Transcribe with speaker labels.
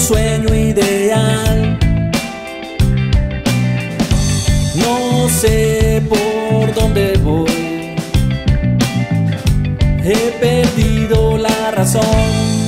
Speaker 1: un sueño ideal. No sé por dónde voy. He perdido la razón.